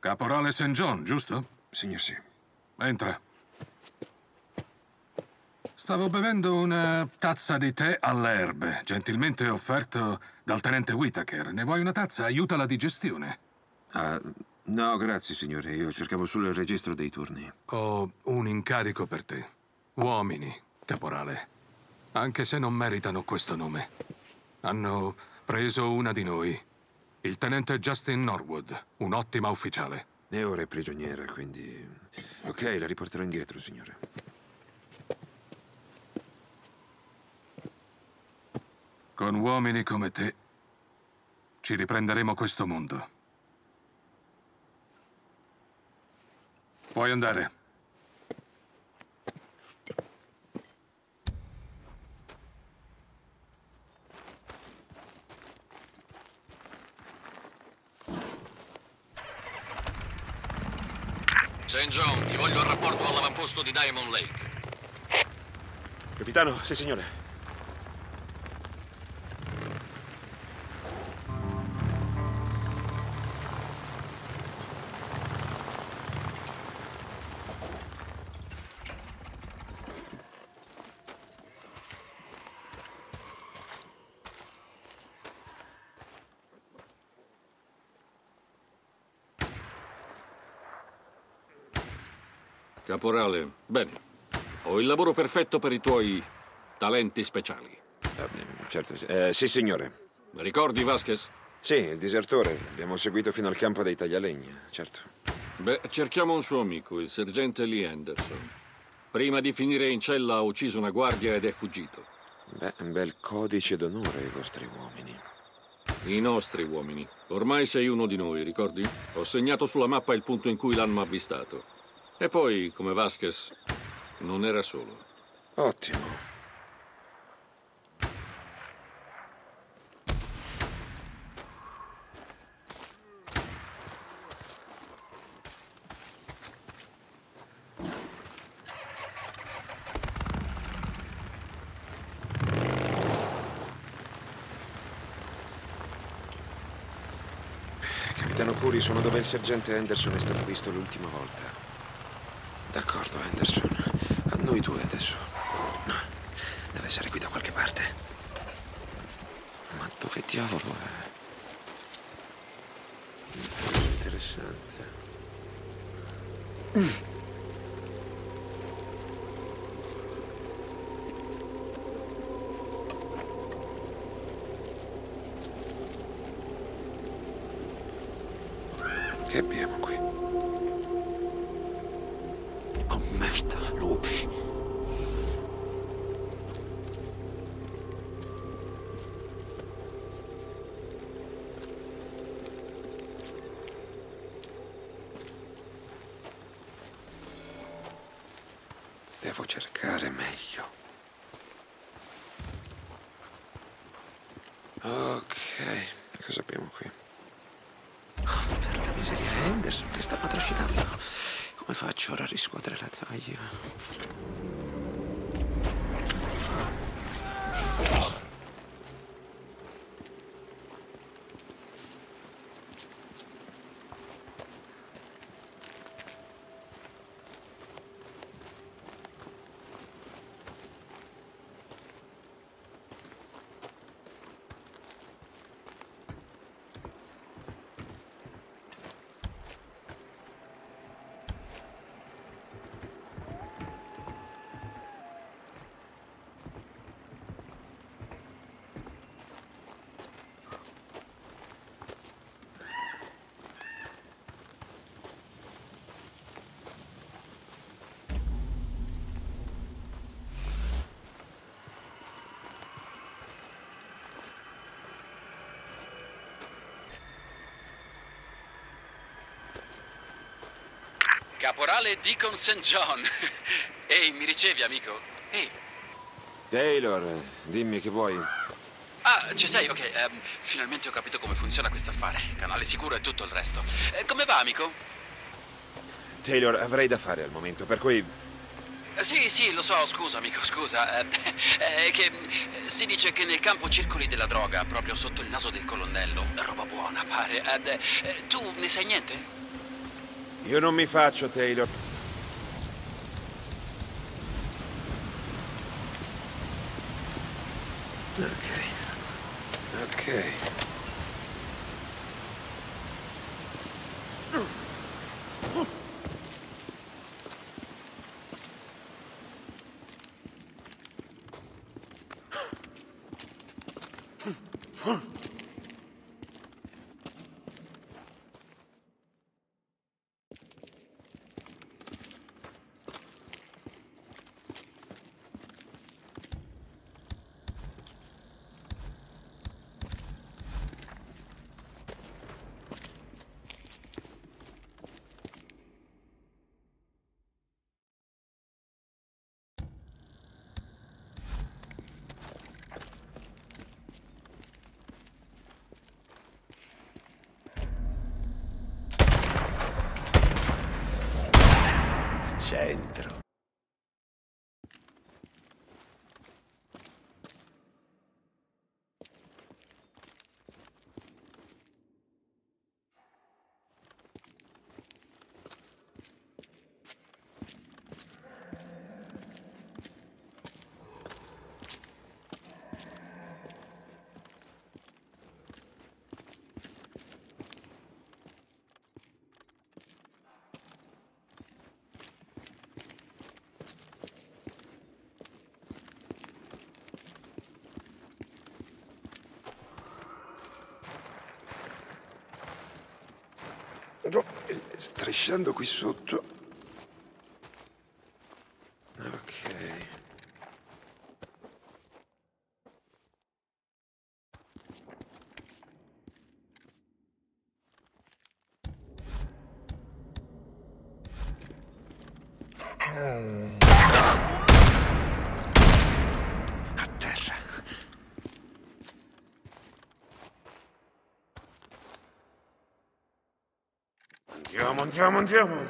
Caporale St. John, giusto? Signor sì. Entra. Stavo bevendo una tazza di tè alle erbe, gentilmente offerto dal tenente Whitaker. Ne vuoi una tazza? Aiuta la digestione. Ah, no, grazie, signore. Io cercavo solo il registro dei turni. Ho un incarico per te. Uomini, caporale. Anche se non meritano questo nome. Hanno preso una di noi. Il tenente Justin Norwood, un'ottima ufficiale. E ora è prigioniera, quindi... Ok, la riporterò indietro, signore. Con uomini come te ci riprenderemo questo mondo. Puoi andare. St. John, ti voglio al rapporto all'avamposto di Diamond Lake. Capitano, sì, signore. Caporale, bene. Ho il lavoro perfetto per i tuoi talenti speciali. Ah, certo, sì. Eh, sì, signore. Ricordi Vasquez? Sì, il disertore. L'abbiamo seguito fino al campo dei taglialegna, certo. Beh, cerchiamo un suo amico, il sergente Lee Anderson. Prima di finire in cella ha ucciso una guardia ed è fuggito. Beh, un bel codice d'onore i vostri uomini. I nostri uomini. Ormai sei uno di noi, ricordi? Ho segnato sulla mappa il punto in cui l'hanno avvistato. E poi, come Vasquez, non era solo. Ottimo. Capitano Curi, sono dove il sergente Anderson è stato visto l'ultima volta. Anderson. A noi due adesso. Deve essere qui da qualche parte. Ma dove diavolo è? Interessante. Che Devo cercare meglio. Ok, cosa abbiamo qui? Oh, per la miseria, è Henderson che sta patrocinando. Come faccio ora a riscuotere la taglia? Caporale Deacon St. John. Ehi, mi ricevi, amico? Ehi. Taylor, dimmi che vuoi. Ah, ci sei? Ok, ehm, finalmente ho capito come funziona questo affare. Canale sicuro e tutto il resto. Eh, come va, amico? Taylor, avrei da fare al momento, per cui... Eh, Sì, sì, lo so, scusa, amico, scusa. Eh, È che eh, si dice che nel campo circoli della droga, proprio sotto il naso del colonnello. Roba buona, pare. Eh, eh, Tu ne sai niente? Io non mi faccio, Taylor. Ok. Ok. Centro. Strisciando qui sotto. Ok. A terra. Andiamo, andiamo, andiamo.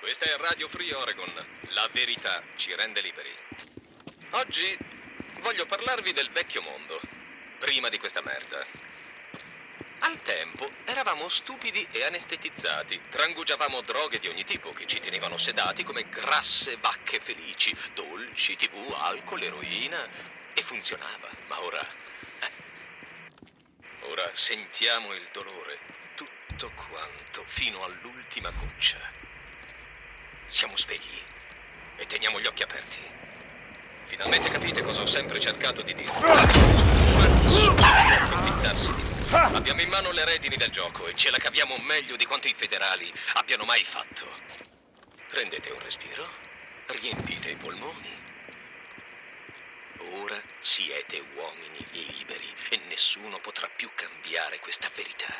Questa è Radio Free Oregon. La verità ci rende liberi. Oggi voglio parlarvi del vecchio mondo, prima di questa merda. Al tempo eravamo stupidi e anestetizzati, trangugiavamo droghe di ogni tipo che ci tenevano sedati come grasse vacche felici, dolci, tv, alcol, eroina e funzionava, ma ora... Ora sentiamo il dolore, tutto quanto, fino all'ultima goccia. Siamo svegli e teniamo gli occhi aperti. Finalmente capite cosa ho sempre cercato di. Ora nessuno può approfittarsi di noi. Abbiamo in mano le redini del gioco e ce la caviamo meglio di quanto i federali abbiano mai fatto. Prendete un respiro, riempite i polmoni. Ora siete uomini liberi e nessuno potrà più cambiare questa verità.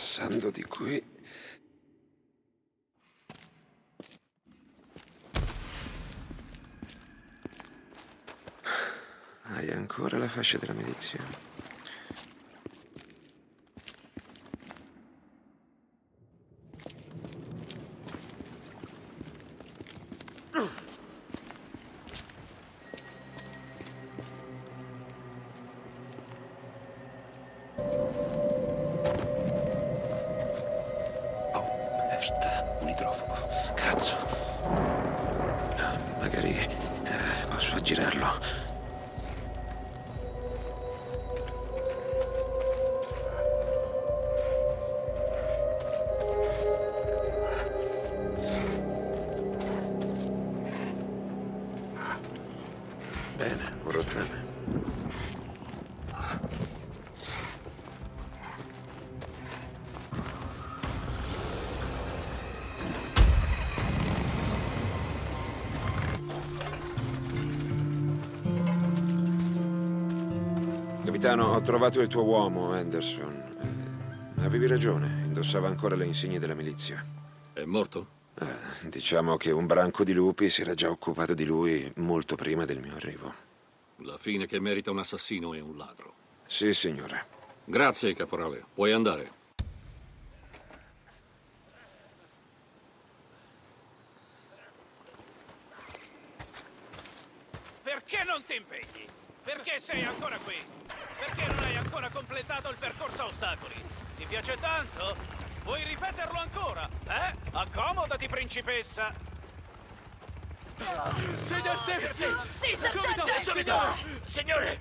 Passando di qui. Hai ancora la fascia della milizia? porrotane. Capitano, ho trovato il tuo uomo, Anderson. Eh, avevi ragione, indossava ancora le insegne della milizia. È morto? Eh, diciamo che un branco di lupi si era già occupato di lui molto prima del mio arrivo. La fine che merita un assassino è un ladro. Sì, signore. Grazie, caporale. Puoi andare. Perché non ti impegni? Perché sei ancora qui? Perché non hai ancora completato il percorso a ostacoli? Ti piace tanto? Vuoi ripeterlo ancora? Eh? Accomodati, principessa! Sedersi! Sì, sergente! Subito! Signore!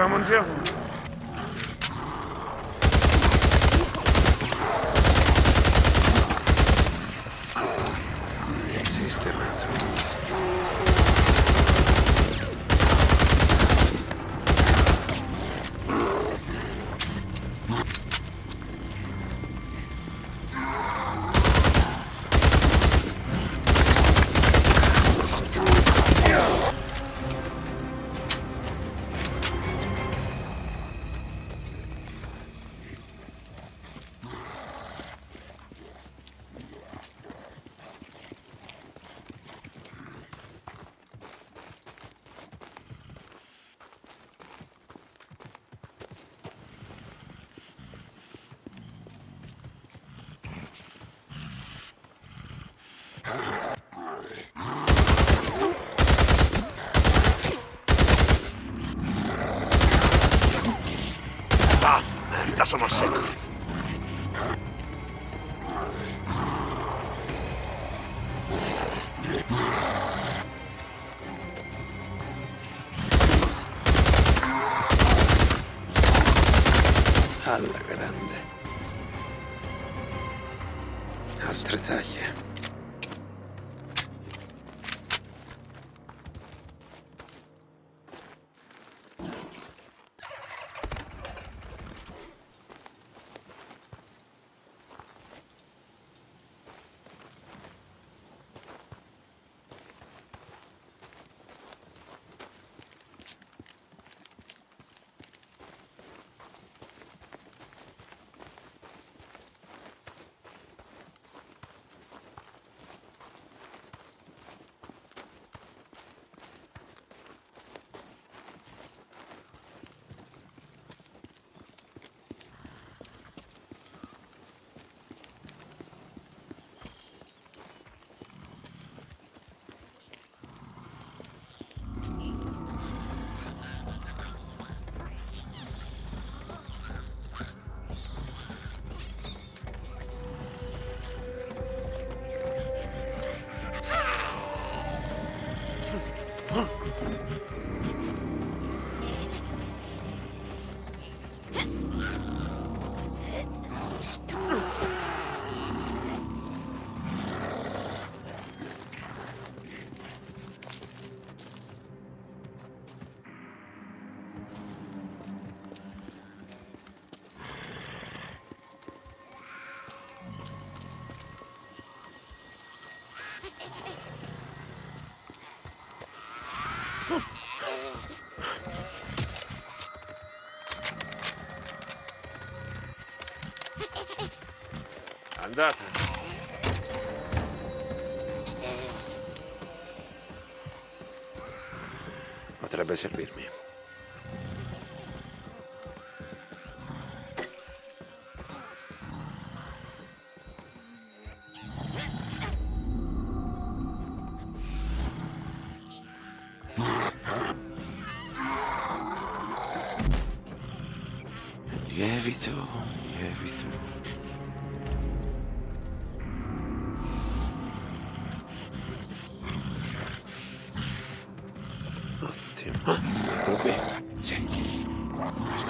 Andiamo, andiamo, merda, sono al secco. Alla Andate. Potrebbe servirmi.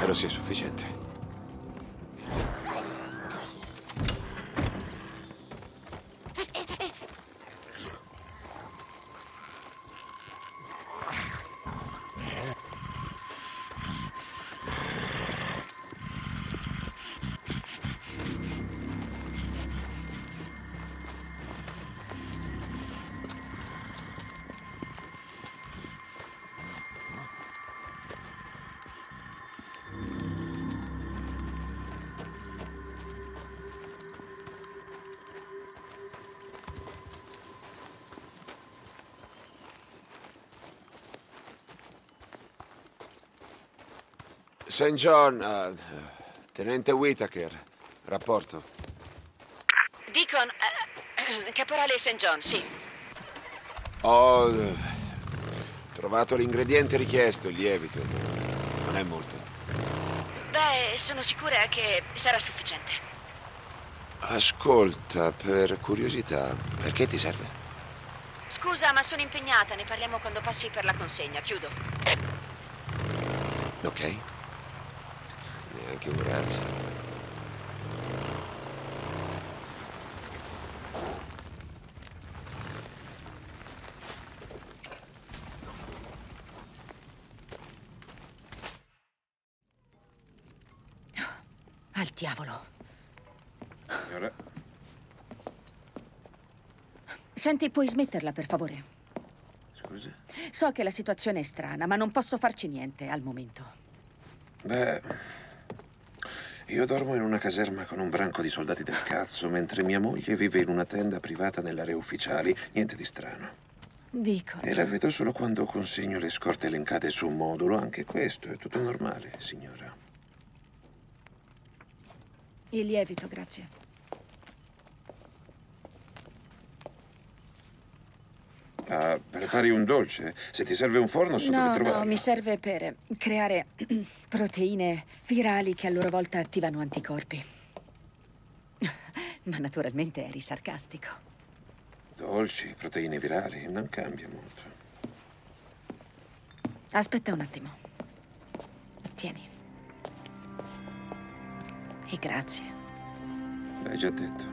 Pero sí es suficiente. St. John, uh, tenente Whitaker, rapporto. Deacon, eh, caporale St. John, sì. Ho eh, trovato l'ingrediente richiesto, il lievito, non è molto. Beh, sono sicura che sarà sufficiente. Ascolta, per curiosità, perché ti serve? Scusa, ma sono impegnata, ne parliamo quando passi per la consegna. Chiudo. Ok. Neanche un grazie. Al diavolo. Signora? Senti, puoi smetterla, per favore? Scusa? So che la situazione è strana, ma non posso farci niente al momento. Beh, io dormo in una caserma con un branco di soldati del cazzo, mentre mia moglie vive in una tenda privata nell'area ufficiali. Niente di strano. Dico. E la vedo solo quando consegno le scorte elencate su un modulo. Anche questo è tutto normale, signora. Il lievito, grazie. Ah, prepari un dolce? Se ti serve un forno, so no, dove trovarlo. no, mi serve per creare proteine virali che a loro volta attivano anticorpi. Ma naturalmente eri sarcastico. Dolci, proteine virali, non cambia molto. Aspetta un attimo. Tieni. E grazie L'hai già detto.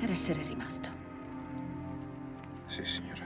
per essere rimasto. Sì, signora.